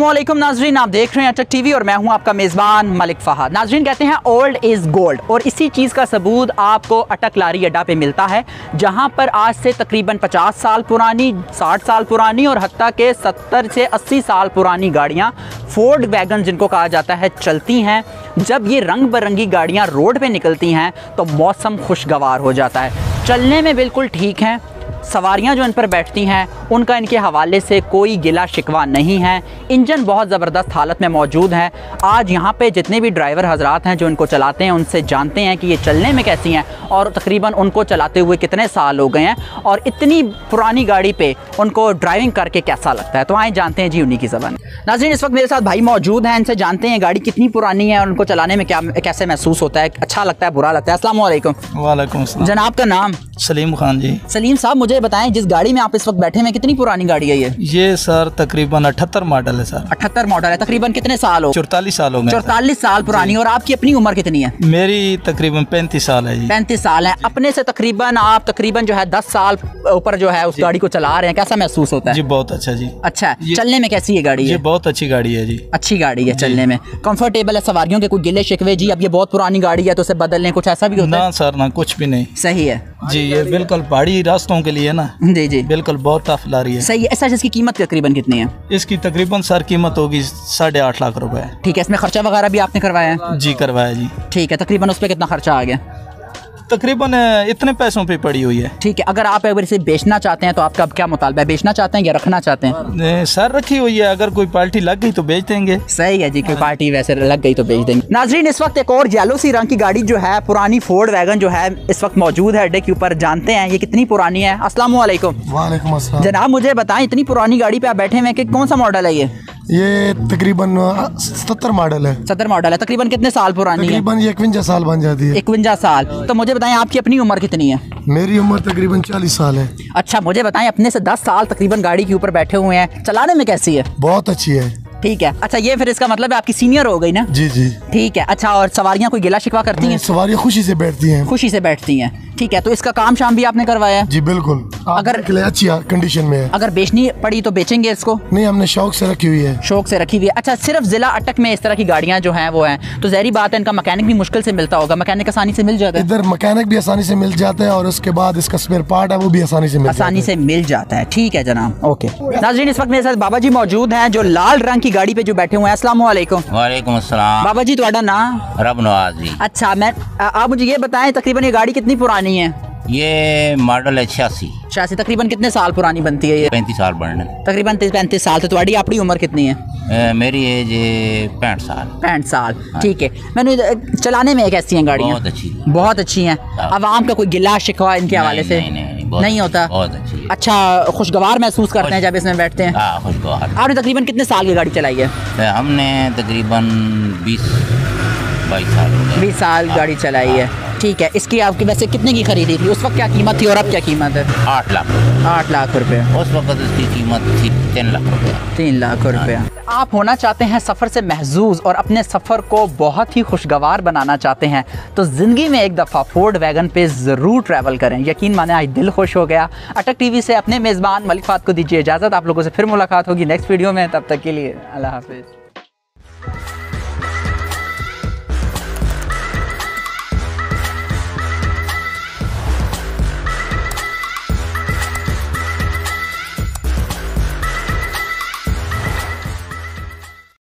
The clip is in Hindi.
वालेकुम नाजरीन, आप देख रहे हैं अटक टीवी और मैं हूँ आपका मेज़बान मलिक फ़हद। नाजरीन, कहते हैं ओल्ड इज़ गोल्ड और इसी चीज़ का सबूत आपको अटक लारी अड्डा पे मिलता है, जहाँ पर आज से तकरीबन 50 साल पुरानी 60 साल पुरानी और हती के 70 से 80 साल पुरानी गाड़ियाँ फोर्ड वैगन जिनको कहा जाता है, चलती हैं। जब ये रंग बिरंगी गाड़ियाँ रोड पर निकलती हैं तो मौसम खुशगवार हो जाता है। चलने में बिल्कुल ठीक हैं सवारियाँ जो इन पर बैठती हैं उनका इनके हवाले से कोई गिला शिकवा नहीं है। इंजन बहुत ज़बरदस्त हालत में मौजूद है। आज यहाँ पे जितने भी ड्राइवर हजरात हैं जो इनको चलाते हैं उनसे जानते हैं कि ये चलने में कैसी हैं और तकरीबन उनको चलाते हुए कितने साल हो गए हैं और इतनी पुरानी गाड़ी पे उनको ड्राइविंग करके कैसा लगता है? तो आए जानते हैं जी उन्हीं की ज़बान। नाजरीन इस वक्त मेरे साथ भाई मौजूद हैं इनसे जानते हैं गाड़ी कितनी पुरानी है और उनको चलाने में क्या कैसे महसूस होता है अच्छा लगता है बुरा लगता है। असल वालेकुम जनाब का नाम? सलीम खान जी। सलीम साहब मुझे बताएँ जिस गाड़ी में आप इस वक्त बैठे हैं कितनी पुरानी गाड़ी है ये? ये सर तकरीबन अठहत्तर मॉडल है सर। अठहत्तर मॉडल है। तकरीबन कितने साल हो? चौतालीस साल हो गए चौतालीस साल पुरानी और आपकी अपनी उम्र कितनी है? मेरी तकरीबन पैंतीस साल है पैंतीस साल है। अपने से तकरीबन आप तकरीबन जो है दस साल ऊपर जो है उस गाड़ी को चला रहे हैं। कैसा महसूस होता है? जी बहुत अच्छा जी। अच्छा चलने में कैसी है गाड़ी ये बहुत अच्छी गाड़ी है जी। अच्छी गाड़ी है चलने में। कंफर्टेबल है सवारियों के कोई गिले शिकवे जी। अब ये बहुत पुरानी गाड़ी है तो उसे बदलने कुछ ऐसा भी होता है? ना सर ना कुछ भी नहीं। सही है। जी ये बिल्कुल पहाड़ी रास्तों के लिए ना? जी जी। बिल्कुल बहुत टफ ला रही है। सही है। ऐसा इसकी कीमत तकरीबन कितनी है? इसकी तकरीबन सर कीमत होगी साढ़े आठ लाख रुपए। ठीक है इसमें खर्चा वगैरह भी आपने करवाया है? जी करवाया जी। ठीक है तकरीबन उस पर कितना खर्चा आ गया? तकरीबन इतने पैसों पे पड़ी हुई है। ठीक है अगर आप अगर इसे बेचना चाहते हैं तो आपका क्या मुतालबा है? बेचना चाहते हैं या रखना चाहते हैं? सर रखी हुई है। अगर कोई पार्टी लग गई तो बेच देंगे। सही है जी कोई पार्टी वैसे लग गई तो बेच देंगे। नाजरीन इस वक्त एक और येलो सी रंग की गाड़ी जो है पुरानी फोर्ड वैगन जो है इस वक्त मौजूद है अड्डे के ऊपर। जानते हैं ये कितनी पुरानी है। वालेकुम जनाब मुझे बताएँ इतनी पुरानी गाड़ी पे आप बैठे हुए कि कौन सा मॉडल है ये? ये तकरीबन सत्तर मॉडल है। सत्तर मॉडल है। तकरीबन कितने साल पुरानी तकरीबन इकवंजा साल बन जाती है। इकवंजा साल। तो मुझे बताएँ आपकी अपनी उम्र कितनी है? मेरी उम्र तकरीबन चालीस साल है। अच्छा मुझे बताएँ अपने से दस साल तकरीबन गाड़ी के ऊपर बैठे हुए हैं। चलाने में कैसी है? बहुत अच्छी है। ठीक है। अच्छा ये फिर इसका मतलब है आपकी सीनियर हो गई ना? जी जी। ठीक है। अच्छा और सवारियाँ कोई गिला शिकवा करती हैं? सवारियाँ खुशी से बैठती हैं। खुशी से बैठती हैं। ठीक है तो इसका काम शाम भी आपने करवाया है। जी बिल्कुल। अगर अच्छी कंडीशन में है। अगर बेचनी पड़ी तो बेचेंगे इसको। नहीं हमने शौक से रखी हुई है। शौक से रखी हुई है। अच्छा सिर्फ़ जिला अटक में इस तरह की गाड़ियाँ जो है वो है। तो जहरी बात है इनका मैकेनिक भी मुश्किल से मिलता होगा। मैकेनिक आसानी से मिल जाता है। इधर मैकेनिक भी आसानी से मिल जाता है और उसके बाद इसका स्पेयर पार्ट है वो भी आसानी से मिल आसानी से मिल जाता है। ठीक है जनाब। ओके नाजरीन इस वक्त मेरे साथ बाबा जी मौजूद हैं जो लाल रंग की गाड़ी पे जो बैठे हुए हैं। असला वालेकुम बाबा जी थोड़ा नाम? रब नवाज़ जी। अच्छा मैं आप मुझे ये बताएँ तकरीबन ये गाड़ी कितनी पुरानी है? ये मॉडल है छियासी। छियासी तकरीबन कितने साल पुरानी बनती है ये? पैंतीस साल बढ़ने तकरीबन तीस पैंतीस साल तो तुम्हारी अपनी उम्र कितनी है? ए, मेरी एज पैंठ साल। पैंठ साल। हाँ। ठीक है। मैंने चलाने में कैसी हैं गाड़ियाँ। बहुत अच्छी बहुत अच्छी हैं। हाँ। आवाम का कोई गिला शिकवा इनके हवाले से? नहीं, नहीं, नहीं, नहीं होता। बहुत अच्छी अच्छा खुशगवार महसूस करते हैं जब इसमें बैठते हैं। हाँ, खुशगवार। आपने तकरीबन कितने साल की गाड़ी चलाई है? हमने तकरीबन बीस बाईस साल बीस साल गाड़ी चलाई है। ठीक है इसकी आपकी वैसे कितने की खरीदी थी? उस वक्त क्या कीमत थी और अब क्या कीमत है? आठ लाख। आठ लाख रुपए। उस वक्त इसकी कीमत थी तीन लाख रुपए। तीन लाख रुपए। आप होना चाहते हैं सफ़र से महजूज और अपने सफ़र को बहुत ही खुशगवार बनाना चाहते हैं तो ज़िंदगी में एक दफ़ा फोर्ड वैगन पे ज़रूर ट्रैवल करें। यकीन माने आज दिल खुश हो गया। अटक टीवी से अपने मेज़बान मलिक फात को दीजिए इजाज़त। आप लोगों से फिर मुलाकात होगी नेक्स्ट वीडियो में। तब तक के लिए अल्लाह हाफिज़।